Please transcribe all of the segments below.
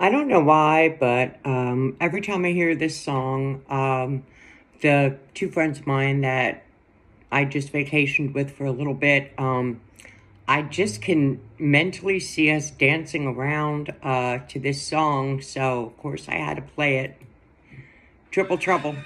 I don't know why, but um, every time I hear this song, um, the two friends of mine that I just vacationed with for a little bit, um, I just can mentally see us dancing around uh, to this song. So, of course, I had to play it. Triple Trouble.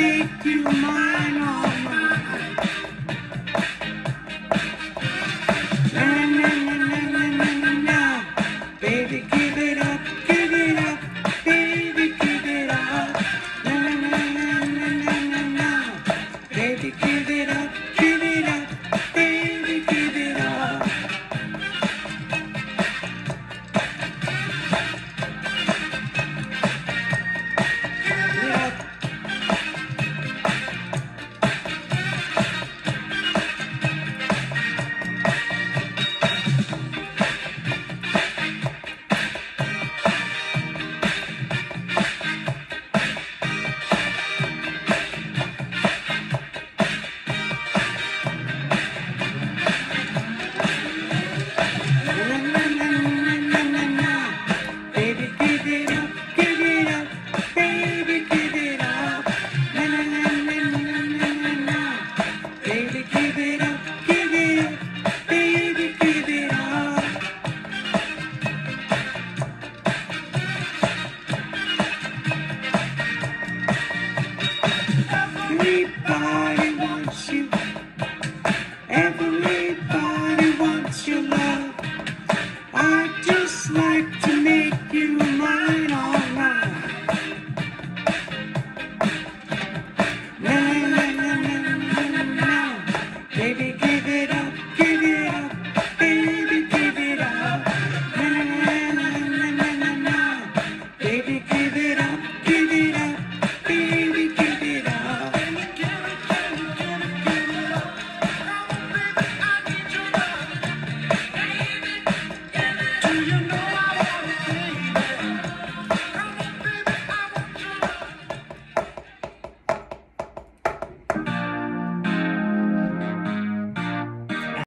Make you mine Baby, give it up, give it up, baby, give it up. Everybody wants you. Everybody wants your love. I just like